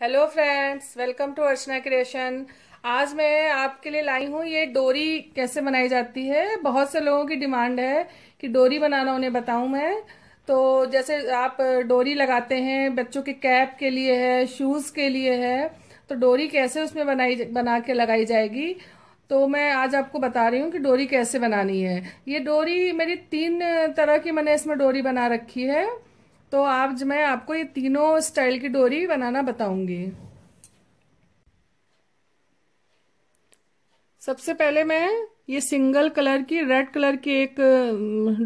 Hello friends welcome to Archana creation आज मैं आपके लिए लाई हूँ ये डोरी कैसे बनाई जाती है? बहुत से लोगों की डिमांड है कि डोरी बनाना उन्हें बताऊँ मैं। तो जैसे आप डोरी लगाते हैं, बच्चों के कैप के लिए है शूज़ के लिए है तो डोरी कैसे उसमें बनाई बना के लगाई जाएगी? तो मैं आज आपको बता रही हूँ कि डोरी कैसे बनानी है। ये डोरी मेरी तीन तरह की मैंने इसमें डोरी बना रखी है। तो आज मैं आपको ये तीनों स्टाइल की डोरी बनाना बताऊँगी। सबसे पहले मैं ये सिंगल कलर की, रेड कलर की एक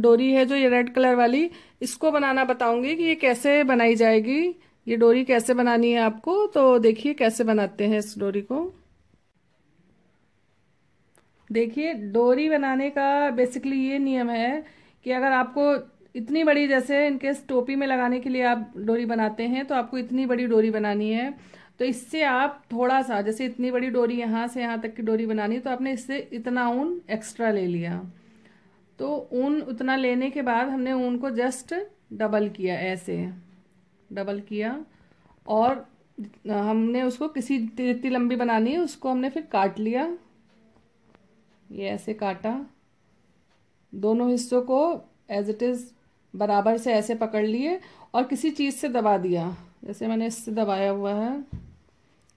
डोरी है जो ये रेड कलर वाली, इसको बनाना बताऊँगी कि ये कैसे बनाई जाएगी, ये डोरी कैसे बनानी है आपको तो देखिए कैसे बनाते हैं इस डोरी को। देखिए, डोरी बनाने का बेसिकली ये नियम है कि अगर आपको इतनी बड़ी, जैसे इनके टोपी में लगाने के लिए आप डोरी बनाते हैं तो आपको इतनी बड़ी डोरी बनानी है। तो इससे आप थोड़ा सा जैसे इतनी बड़ी डोरी यहाँ से यहाँ तक की डोरी बनानी तो आपने इससे इतना ऊन एक्स्ट्रा ले लिया। तो ऊन उतना लेने के बाद हमने ऊन को जस्ट डबल किया, ऐसे। डबल किया, और हमने उसको किसी इतनी लंबी बनानी है, उसको हमने फिर काट लिया। ये ऐसे काटा। दोनों हिस्सों को एज इट इज़ बराबर से ऐसे पकड़ लिए और किसी चीज़ से दबा दिया। जैसे मैंने इससे दबाया हुआ है,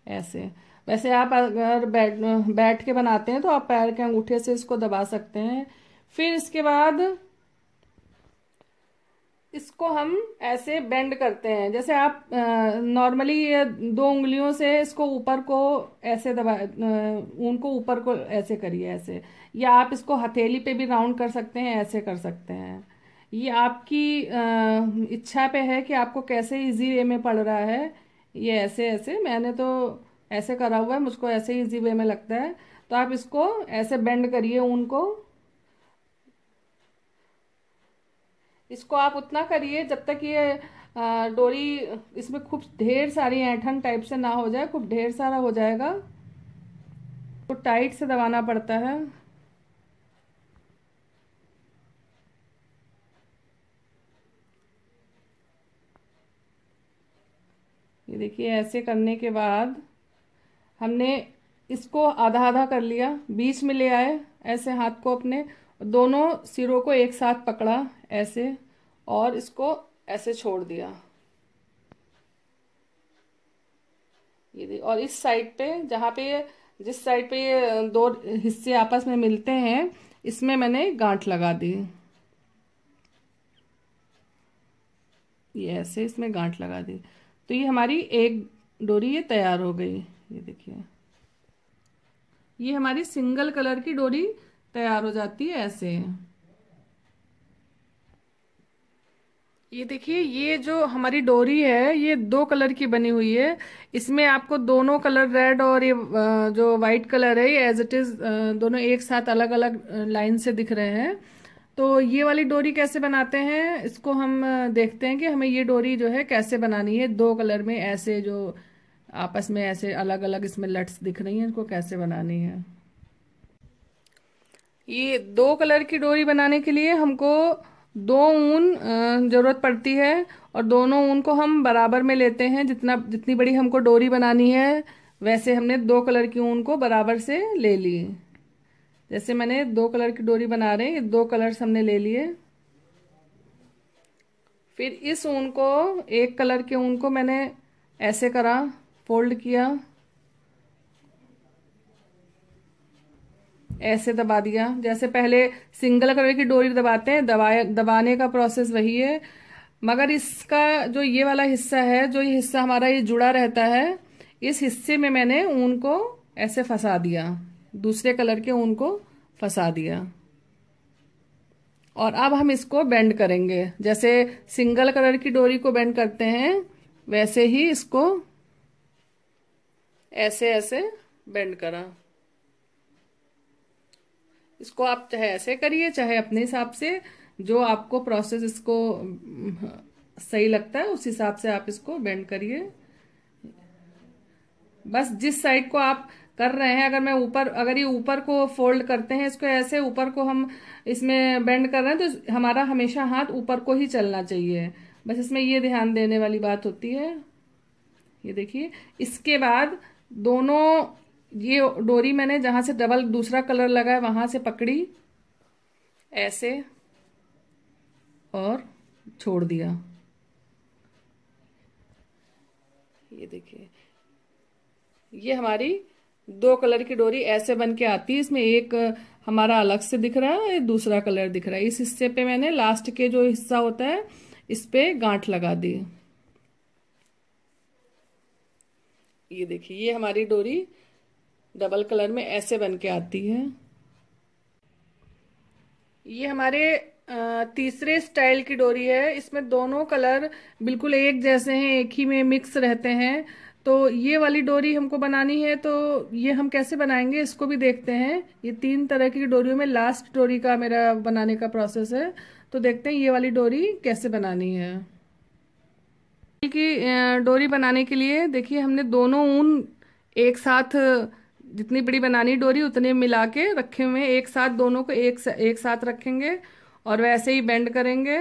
ऐसे। वैसे आप अगर बैठ बैठ के बनाते हैं तो आप पैर के अंगूठे से इसको दबा सकते हैं। फिर इसके बाद इसको हम ऐसे बेंड करते हैं। जैसे आप नॉर्मली ये दो उंगलियों से इसको ऊपर को ऐसे दबा ऊन को ऊपर को ऐसे करिए, ऐसे। या आप इसको हथेली पे भी राउंड कर सकते हैं, ऐसे कर सकते हैं। ये आपकी इच्छा पे है कि आपको कैसे इजी वे में पड़ रहा है? ये ऐसे ऐसे। मैंने तो ऐसे करा हुआ है, मुझको ऐसे इजी वे में लगता है। तो आप इसको ऐसे बेंड करिए ऊन को। इसको आप उतना करिए जब तक ये डोरी, इसमें खूब ढेर सारी ऐठन टाइप से ना हो जाए, खूब ढेर सारा हो जाएगा। तो टाइट से दबाना पड़ता है। देखिए, ऐसे करने के बाद हमने इसको आधा आधा कर लिया, बीच में ले आए, ऐसे हाथ को अपने, दोनों सिरों को एक साथ पकड़ा, ऐसे, और इसको ऐसे छोड़ दिया। ये और इस साइड पे, जहाँ पे जिस साइड पे ये दो हिस्से आपस में मिलते हैं, इसमें मैंने गांठ लगा दी। ये ऐसे इसमें गांठ लगा दी। तो ये हमारी एक डोरी ये तैयार हो गई। ये देखिए। ये हमारी सिंगल कलर की डोरी तैयार हो जाती है ऐसे। ये देखिए, ये जो हमारी डोरी है, ये दो कलर की बनी हुई है। इसमें आपको दोनों कलर, रेड और ये जो वाइट कलर है, ये एज इट इज़ दोनों एक साथ अलग अलग लाइन से दिख रहे हैं। तो ये वाली डोरी कैसे बनाते हैं, इसको हम देखते हैं कि हमें ये डोरी जो है कैसे बनानी है। दो कलर में ऐसे जो आपस में ऐसे अलग अलग इसमें लट्स दिख रही हैं, इनको कैसे बनानी है। ये दो कलर की डोरी बनाने के लिए हमको दो ऊन ज़रूरत पड़ती है और दोनों ऊन को हम बराबर में लेते हैं। जितना, जितनी बड़ी हमको डोरी बनानी है, वैसे हमने दो कलर की ऊन को बराबर से ले ली। जैसे मैंने दो कलर की डोरी बना रहे हैं दो कलर्स हमने ले लिए। फिर इस ऊन को, एक कलर के ऊन को मैंने ऐसे करा, फोल्ड किया। ऐसे दबा दिया। जैसे पहले सिंगल कलर की डोरी दबाते हैं दबाए दबाने का प्रोसेस वही है। मगर इसका जो ये वाला हिस्सा है, जो ये हिस्सा हमारा ये जुड़ा रहता है, इस हिस्से में मैंने ऊन को ऐसे फंसा दिया। दूसरे कलर के ऊन को फंसा दिया। और अब हम इसको बेंड करेंगे। जैसे सिंगल कलर की डोरी को बेंड करते हैं, वैसे ही इसको ऐसे ऐसे बेंड करा। इसको आप चाहे ऐसे करिए, चाहे अपने हिसाब से जो आपको प्रोसेस इसको सही लगता है, उस हिसाब से आप इसको बेंड करिए। बस जिस साइड को आप कर रहे हैं। अगर मैं ऊपर, अगर ये ऊपर को फोल्ड करते हैं, इसको ऐसे ऊपर को हम इसमें बेंड कर रहे हैं तो हमारा हमेशा हाथ ऊपर को ही चलना चाहिए। बस इसमें ये ध्यान देने वाली बात होती है। ये देखिए, इसके बाद दोनों, ये डोरी मैंने जहाँ से डबल दूसरा कलर लगा है, वहाँ से पकड़ी, ऐसे, और छोड़ दिया। ये देखिए, ये हमारी दो कलर की डोरी ऐसे बन के आती है, इसमें एक हमारा अलग से दिख रहा है, दूसरा कलर दिख रहा है। इस हिस्से पे मैंने लास्ट के जो हिस्सा होता है, इस पे गांठ लगा दी। ये देखिए, ये हमारी डोरी डबल कलर में ऐसे बन के आती है। ये हमारे तीसरे स्टाइल की डोरी है। इसमें दोनों कलर बिल्कुल एक जैसे हैं, एक ही में मिक्स रहते हैं। तो ये वाली डोरी हमको बनानी है तो ये हम कैसे बनाएँगे, इसको भी देखते हैं। ये तीन तरह की डोरियों में लास्ट डोरी का मेरा बनाने का प्रोसेस है। तो देखते हैं ये वाली डोरी कैसे बनानी है। की डोरी बनाने के लिए देखिए, हमने दोनों ऊन एक साथ, जितनी बड़ी बनानी डोरी, उतने मिला के रखे हुए एक साथ दोनों को एक एक साथ रखेंगे और वैसे ही बेंड करेंगे।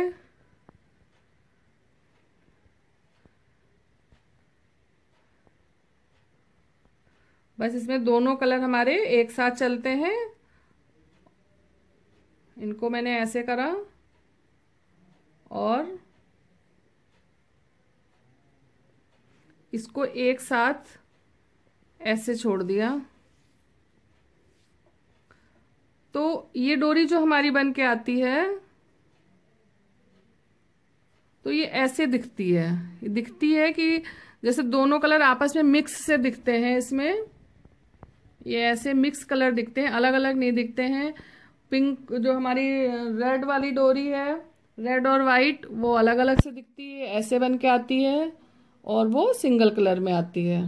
बस इसमें दोनों कलर हमारे एक साथ चलते हैं। इनको मैंने ऐसे करा और इसको एक साथ ऐसे छोड़ दिया। तो ये डोरी जो हमारी बन के आती है तो ये ऐसे दिखती है। दिखती है कि जैसे दोनों कलर आपस में मिक्स से दिखते हैं इसमें। ये ऐसे मिक्स कलर दिखते हैं अलग अलग नहीं दिखते हैं। पिंक जो हमारी रेड वाली डोरी है रेड और वाइट वो अलग अलग से दिखती है, ऐसे बन के आती है और वो सिंगल कलर में आती है।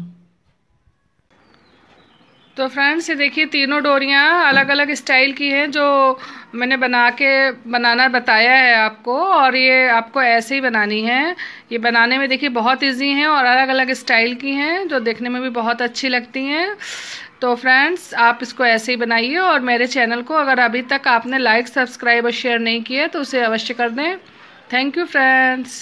तो फ्रेंड्स ये देखिए तीनों डोरियाँ अलग अलग स्टाइल की हैं जो मैंने बना के, बनाना बताया है आपको और ये आपको ऐसे ही बनानी है। ये बनाने में देखिए बहुत इजी हैं और अलग अलग स्टाइल की हैं जो देखने में भी बहुत अच्छी लगती हैं। तो फ्रेंड्स आप इसको ऐसे ही बनाइए और मेरे चैनल को अगर अभी तक आपने लाइक सब्सक्राइब और शेयर नहीं किया तो उसे अवश्य कर दें। Thank you friends